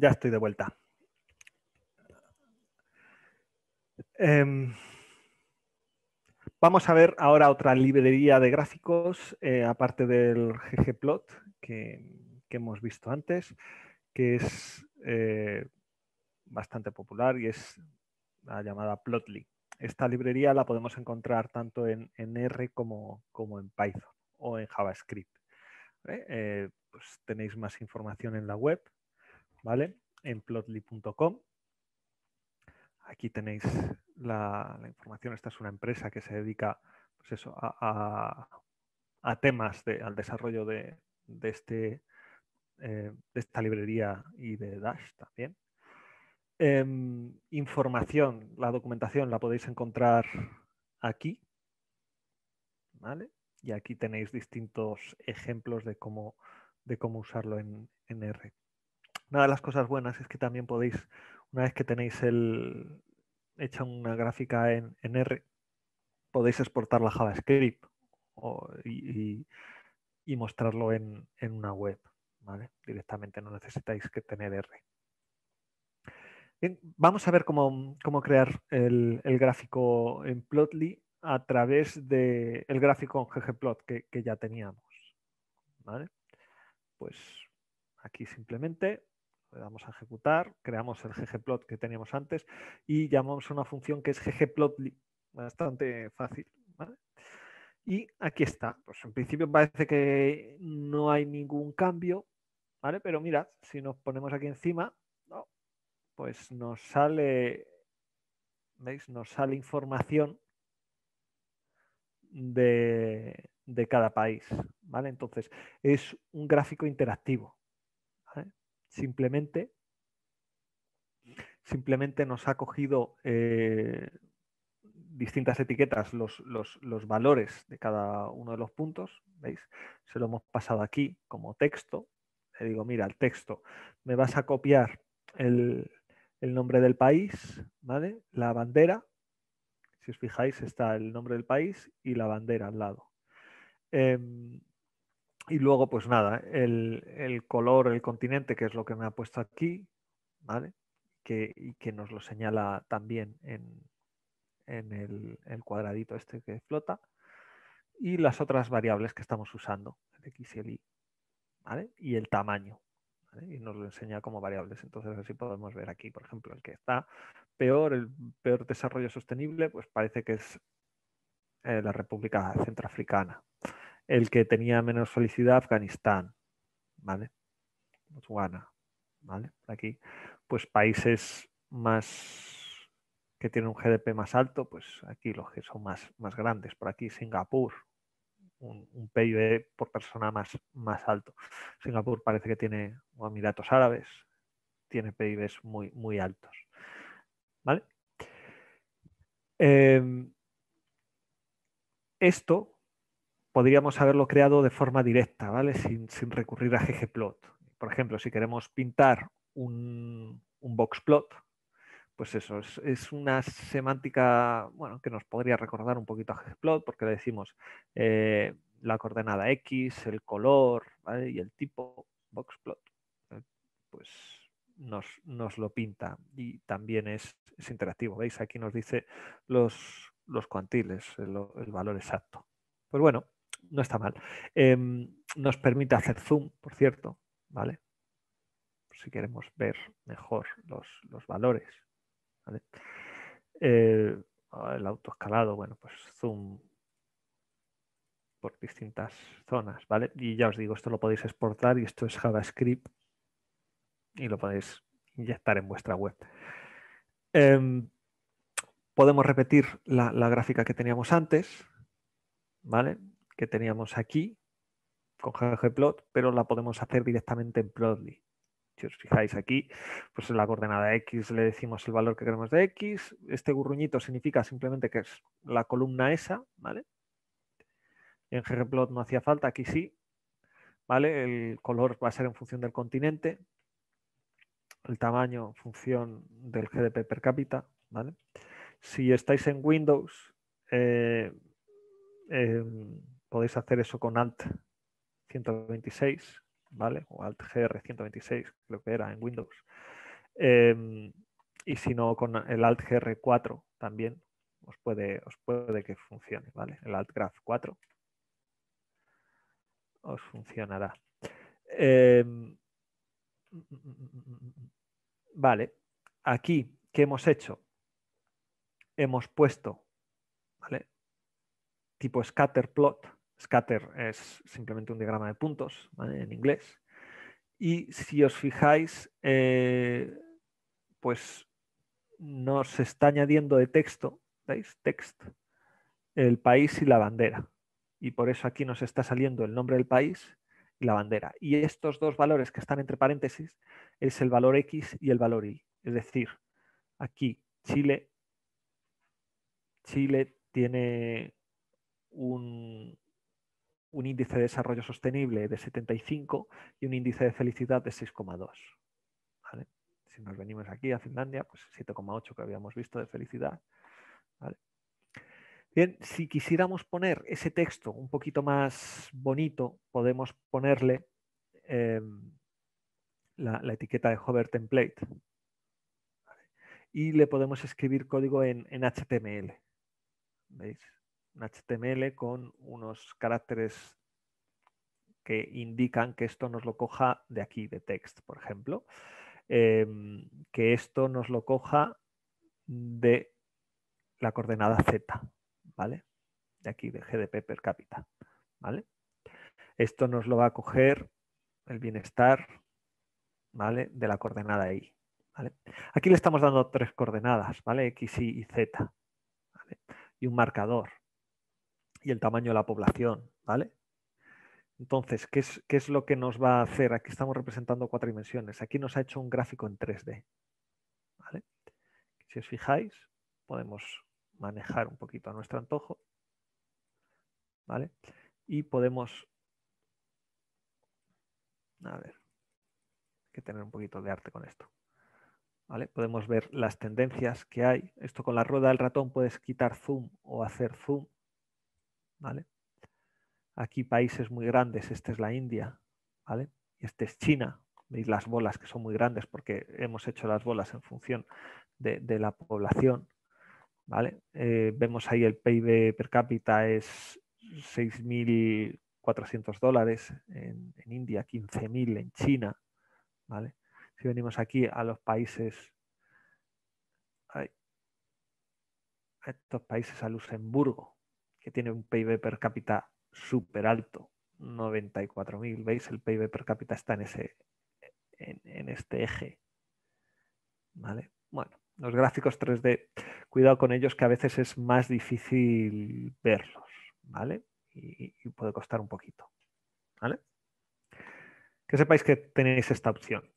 Ya estoy de vuelta. Em, vamos a ver ahora otra librería de gráficos, eh, aparte del ggplot que, hemos visto antes, que es eh, bastante popular y es la llamada Plotly. Esta librería la podemos encontrar tanto en, R como, como, en Python o en JavaScript. Eh, pues tenéis más información en la web, ¿vale? En plotly.com. Aquí tenéis la, información. Esta es una empresa que se dedica pues eso, a, temas de, al desarrollo de, este, eh, de esta librería y de Dash también. Em, información, la documentación la podéis encontrar aquí. ¿vale? Y aquí tenéis distintos ejemplos de cómo, de cómo usarlo en, R. Una de las cosas buenas es que también podéis, una vez que tenéis el, hecha una gráfica en, R, podéis exportar la JavaScript y, mostrarlo en, una web. ¿vale? Directamente no necesitáis que tener R vamos a ver cómo, crear el, gráfico en Plotly a través del gráfico en ggplot que, que ya teníamos. Pues aquí simplemente le damos a ejecutar, creamos el ggplot que teníamos antes y llamamos a una función que es ggplotly, bastante fácil. Y aquí está. Pues en principio parece que no hay ningún cambio, ¿vale? Pero mirad, si nos ponemos aquí encima, pues nos sale, ¿veis? Nos sale información de, cada país, ¿vale? Entonces, es un gráfico interactivo. Simplemente, simplemente nos ha cogido eh, distintas etiquetas, los, los, valores de cada uno de los puntos, ¿veis? Se lo hemos pasado aquí como texto. Le digo, mira, el texto, me vas a copiar el, el nombre del país, ¿vale? La bandera, si os fijáis está el nombre del país y la bandera al lado. Em, y luego, pues nada, el, color, el continente, que es lo que me ha puesto aquí, ¿vale? Que, y que nos lo señala también en, el, cuadradito este que flota. Y las otras variables que estamos usando, el X y el Y, ¿vale? Y el tamaño, y nos lo enseña como variables. Entonces así podemos ver aquí, por ejemplo, el que está peor, el peor desarrollo sostenible, pues parece que es eh, la República Centroafricana. El que tenía menos felicidad, Afganistán, ¿vale? Botswana, ¿vale? Aquí, pues países más que tienen un GDP más alto, pues aquí los que son más, más grandes. Por aquí Singapur, un, PIB por persona más, más alto. Singapur parece que tiene, o Emiratos Árabes, tiene PIBs muy, muy altos. ¿Vale? Em, esto podríamos haberlo creado de forma directa, ¿vale? Sin, recurrir a ggplot. Por ejemplo, si queremos pintar un, un boxplot, pues eso, es, una semántica bueno, que nos podría recordar un poquito a ggplot porque le decimos eh, la coordenada X, el color y el tipo boxplot. ¿eh? Pues nos, lo pinta y también es, interactivo. ¿Veis? Aquí nos dice los, los cuantiles, el, valor exacto. Pues bueno, no está mal. Em, nos permite hacer zoom, por cierto, ¿vale? Si queremos ver mejor los, los valores. Eh, el autoescalado, bueno, pues zoom por distintas zonas, ¿vale? Y ya os digo, esto lo podéis exportar y esto es JavaScript y lo podéis inyectar en vuestra web. Em, podemos repetir la, la, gráfica que teníamos antes, ¿vale? Que teníamos aquí con ggplot, pero la podemos hacer directamente en Plotly. Si os fijáis aquí, pues en la coordenada X le decimos el valor que queremos de X. Este gurruñito significa simplemente que es la columna esa, ¿vale? En ggplot no hacía falta, aquí sí. ¿Vale? El color va a ser en función del continente. El tamaño en función del GDP per cápita, ¿vale? Si estáis en Windows, eh, podéis hacer eso con Alt 126 ¿vale? O Alt GR 126, creo que era en Windows. Em, y si no, con el Alt GR4 también os puede, os puede que funcione, ¿vale? El Alt Graph 4 os funcionará. Em, vale, aquí, ¿qué hemos hecho? Hemos puesto, ¿vale? Tipo scatter plot. Scatter es simplemente un diagrama de puntos. En inglés. Y si os fijáis, eh, pues nos está añadiendo de texto, ¿veis? Text, el país y la bandera. Y por eso aquí nos está saliendo el nombre del país y la bandera. Y estos dos valores que están entre paréntesis es el valor X y el valor Y. Es decir, aquí Chile, Chile tiene un, un índice de desarrollo sostenible de 75 y un índice de felicidad de 6,2. Si nos venimos aquí a Finlandia, pues 7,8 que habíamos visto de felicidad. Bien, si quisiéramos poner ese texto un poquito más bonito, podemos ponerle em, la, etiqueta de hover template y le podemos escribir código en, en HTML. ¿Veis? HTML con unos caracteres que indican que esto nos lo coja de aquí, de text, por ejemplo. Em, que esto nos lo coja de la coordenada Z, ¿vale? De aquí, de GDP per cápita, ¿vale? Esto nos lo va a coger el bienestar, ¿vale? De la coordenada Y, ¿vale? Aquí le estamos dando tres coordenadas, ¿vale? X, Y y Z, Y un marcador, y el tamaño de la población, ¿vale? Entonces, ¿qué es, ¿qué es, lo que nos va a hacer? Aquí estamos representando cuatro dimensiones. Aquí nos ha hecho un gráfico en 3D. ¿vale? Si os fijáis, podemos manejar un poquito a nuestro antojo. ¿vale? Y podemos... A ver, hay que tener un poquito de arte con esto. ¿Vale? Podemos ver las tendencias que hay. Esto con la rueda del ratón puedes quitar zoom o hacer zoom. ¿Vale? Aquí países muy grandes, este es la India, ¿vale? Y este es China. Veis las bolas que son muy grandes porque hemos hecho las bolas en función de, la población, ¿vale? Eh, vemos ahí el PIB per cápita es 6.400 dólares en, India, 15.000 en China, ¿vale? Si venimos aquí a los países, a estos países a Luxemburgo, tiene un PIB per cápita súper alto, 94.000. ¿Veis? El PIB per cápita está en, ese, en, este eje. ¿Vale? Bueno, los gráficos 3D, cuidado con ellos que a veces es más difícil verlos, ¿vale? Y, y puede costar un poquito, ¿vale? Que sepáis que tenéis esta opción.